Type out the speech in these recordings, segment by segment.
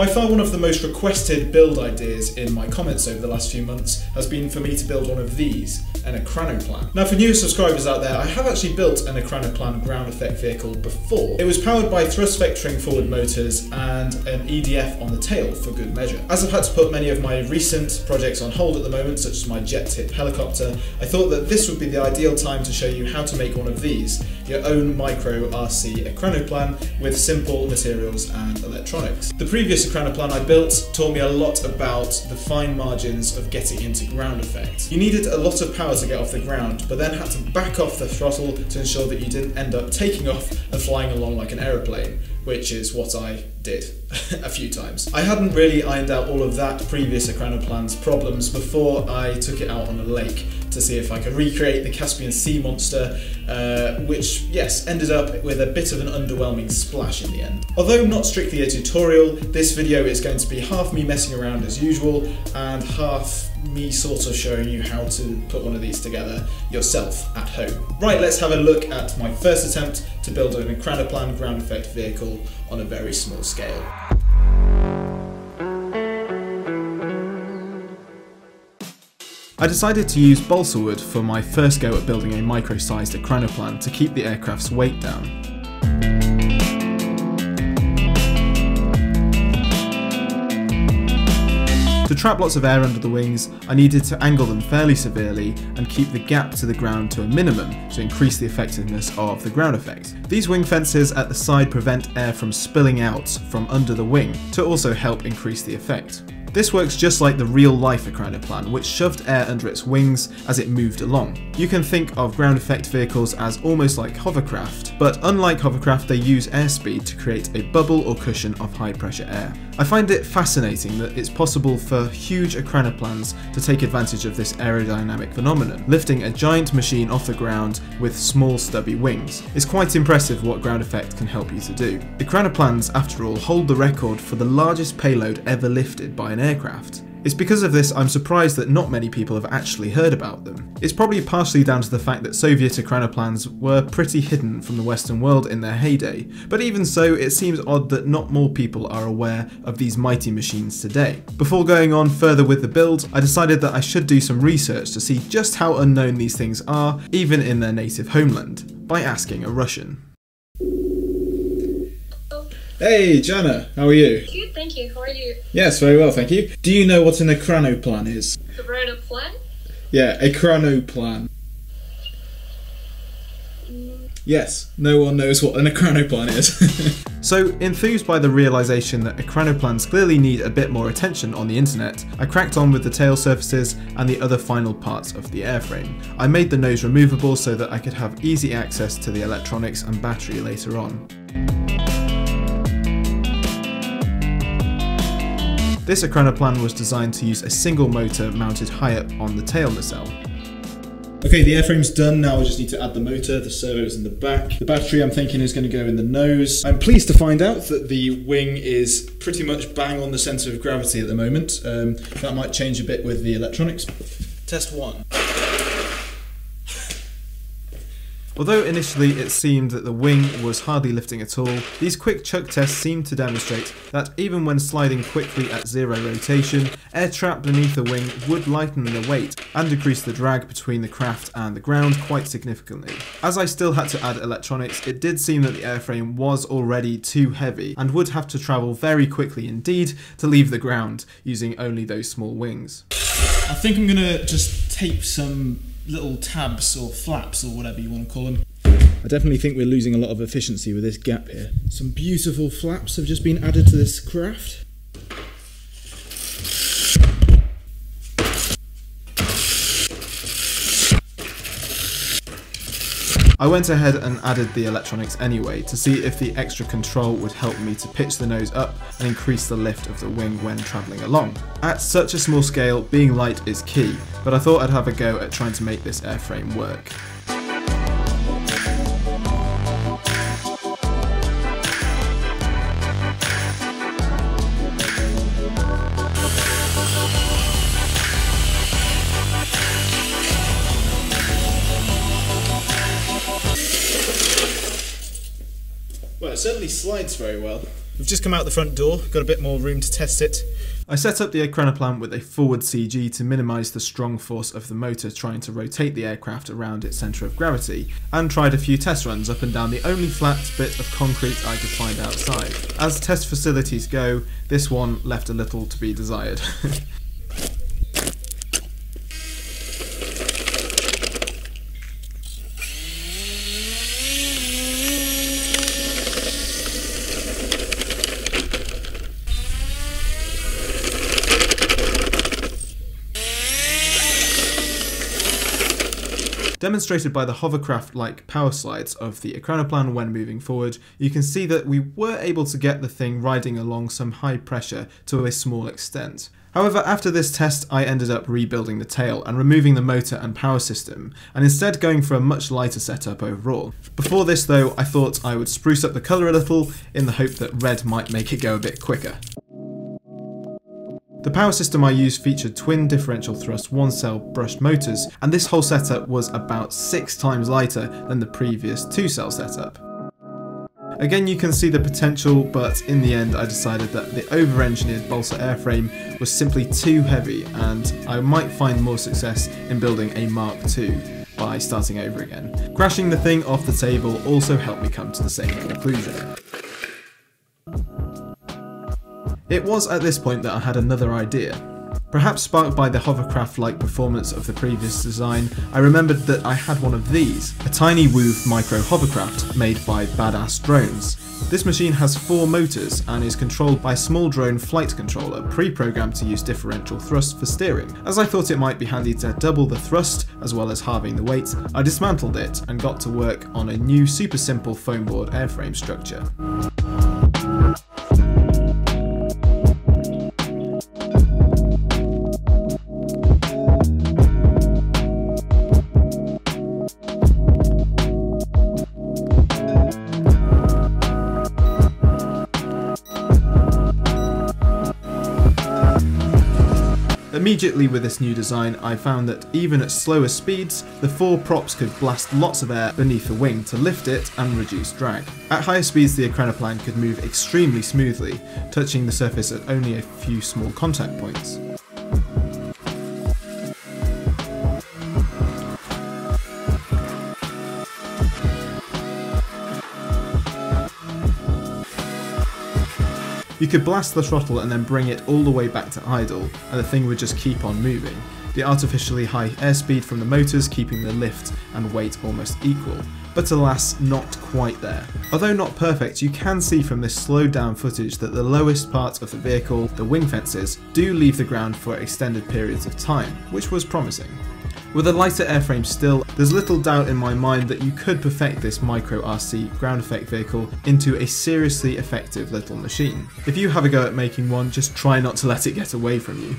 By far one of the most requested build ideas in my comments over the last few months has been for me to build one of these, an Ekranoplan. Now for new subscribers out there, I have actually built an Ekranoplan ground effect vehicle before. It was powered by thrust vectoring forward motors and an EDF on the tail for good measure. As I've had to put many of my recent projects on hold at the moment, such as my jet tip helicopter, I thought that this would be the ideal time to show you how to make one of these, your own micro RC Ekranoplan with simple materials and electronics. The previous Ekranoplan I built taught me a lot about the fine margins of getting into ground effect. You needed a lot of power to get off the ground, but then had to back off the throttle to ensure that you didn't end up taking off and flying along like an aeroplane, which is what I did a few times. I hadn't really ironed out all of that previous Ekranoplan's problems before I took it out on a lake to see if I could recreate the Caspian Sea monster, uh, which, yes, ended up with a bit of an underwhelming splash in the end. Although not strictly a tutorial, this video is going to be half me messing around as usual and half me sort of showing you how to put one of these together yourself at home. Right, let's have a look at my first attempt to build an Ekranoplan ground effect vehicle on a very small scale. I decided to use balsa wood for my first go at building a micro-sized Ekranoplan to keep the aircraft's weight down. Trap lots of air under the wings, I needed to angle them fairly severely and keep the gap to the ground to a minimum to increase the effectiveness of the ground effect. These wing fences at the side prevent air from spilling out from under the wing to also help increase the effect. This works just like the real life Ekranoplan, which shoved air under its wings as it moved along. You can think of ground effect vehicles as almost like hovercraft, but unlike hovercraft they use airspeed to create a bubble or cushion of high pressure air. I find it fascinating that it's possible for huge Ekranoplans to take advantage of this aerodynamic phenomenon, lifting a giant machine off the ground with small stubby wings. It's quite impressive what ground effect can help you to do. Ekranoplans, after all, hold the record for the largest payload ever lifted by an aircraft. It's because of this I'm surprised that not many people have actually heard about them. It's probably partially down to the fact that Soviet Ekranoplans were pretty hidden from the Western world in their heyday, but even so it seems odd that not more people are aware of these mighty machines today. Before going on further with the build, I decided that I should do some research to see just how unknown these things are, even in their native homeland, by asking a Russian. Hey, Jana, how are you? Good, thank you. How are you? Yes, very well, thank you. Do you know what an Ekranoplan is? Ekranoplan? Yeah, Ekranoplan. Yes, no one knows what an Ekranoplan is. so, enthused by the realization that Ekranoplans clearly need a bit more attention on the internet, I cracked on with the tail surfaces and the other final parts of the airframe. I made the nose removable so that I could have easy access to the electronics and battery later on. This Ekranoplan was designed to use a single motor mounted high up on the tail nacelle. Okay, the airframe's done. Now I just need to add the motor. The servo's in the back. The battery I'm thinking is going to go in the nose. I'm pleased to find out that the wing is pretty much bang on the centre of gravity at the moment. Um, that might change a bit with the electronics. Test one. Although initially it seemed that the wing was hardly lifting at all, these quick chuck tests seemed to demonstrate that even when sliding quickly at zero rotation, air trapped beneath the wing would lighten the weight and decrease the drag between the craft and the ground quite significantly. As I still had to add electronics, it did seem that the airframe was already too heavy and would have to travel very quickly indeed to leave the ground using only those small wings. I think I'm gonna just tape some little tabs or flaps or whatever you want to call them. I definitely think we're losing a lot of efficiency with this gap here. Some beautiful flaps have just been added to this craft. I went ahead and added the electronics anyway to see if the extra control would help me to pitch the nose up and increase the lift of the wing when travelling along. At such a small scale, being light is key, but I thought I'd have a go at trying to make this airframe work. Well, it certainly slides very well. We've just come out the front door, got a bit more room to test it. I set up the Ekranoplan with a forward CG to minimise the strong force of the motor trying to rotate the aircraft around its centre of gravity, and tried a few test runs up and down the only flat bit of concrete I could find outside. As test facilities go, this one left a little to be desired. Demonstrated by the hovercraft-like power slides of the Ekranoplan when moving forward, you can see that we were able to get the thing riding along some high pressure to a small extent. However, after this test, I ended up rebuilding the tail and removing the motor and power system, and instead going for a much lighter setup overall. Before this though, I thought I would spruce up the colour a little in the hope that red might make it go a bit quicker. The power system I used featured twin differential thrust one cell brushed motors and this whole setup was about 6 times lighter than the previous 2 cell setup. Again you can see the potential but in the end I decided that the over engineered balsa airframe was simply too heavy and I might find more success in building a Mark II by starting over again. Crashing the thing off the table also helped me come to the same conclusion. It was at this point that I had another idea. Perhaps sparked by the hovercraft-like performance of the previous design, I remembered that I had one of these, a tiny Whoop micro hovercraft made by Badass Drones. This machine has four motors and is controlled by a small drone flight controller pre-programmed to use differential thrust for steering. As I thought it might be handy to double the thrust as well as halving the weight, I dismantled it and got to work on a new super simple foam board airframe structure. Immediately with this new design, I found that even at slower speeds, the four props could blast lots of air beneath the wing to lift it and reduce drag. At higher speeds, the Ekranoplan could move extremely smoothly, touching the surface at only a few small contact points. You could blast the throttle and then bring it all the way back to idle, and the thing would just keep on moving. The artificially high airspeed from the motors keeping the lift and weight almost equal, but alas, not quite there. Although not perfect, you can see from this slowed down footage that the lowest part of the vehicle, the wing fences, do leave the ground for extended periods of time, which was promising. With a lighter airframe still, there's little doubt in my mind that you could perfect this micro RC ground effect vehicle into a seriously effective little machine. If you have a go at making one, just try not to let it get away from you.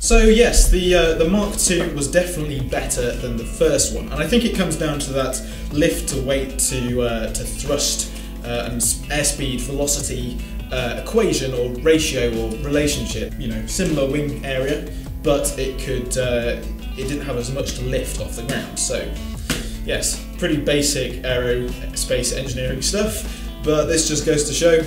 So yes, the uh, the Mark II was definitely better than the first one, and I think it comes down to that lift to weight to uh, to thrust uh, and airspeed velocity uh, equation or ratio or relationship. You know, similar wing area, but it could uh, it didn't have as much to lift off the ground. So yes, pretty basic aerospace engineering stuff. But this just goes to show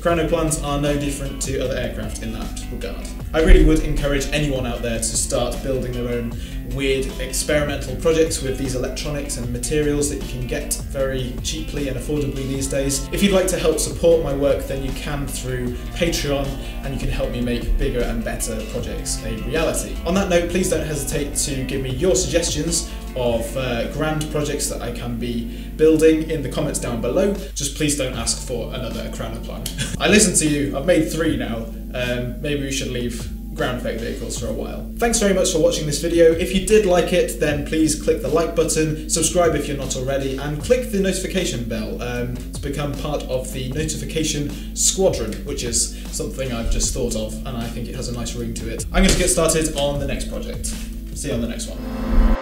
Ekranoplans are no different to other aircraft in that regard. I really would encourage anyone out there to start building their own weird experimental projects with these electronics and materials that you can get very cheaply and affordably these days. If you'd like to help support my work then you can through Patreon and you can help me make bigger and better projects a reality. On that note please don't hesitate to give me your suggestions of uh, grand projects that I can be building in the comments down below. Just please don't ask for another Ekranoplan. I listen to you, I've made three now. Um, maybe we should leave ground effect vehicles for a while. Thanks very much for watching this video. If you did like it, then please click the like button, subscribe if you're not already, and click the notification bell um, to become part of the notification squadron, which is something I've just thought of, and I think it has a nice ring to it. I'm going to get started on the next project. See you on the next one.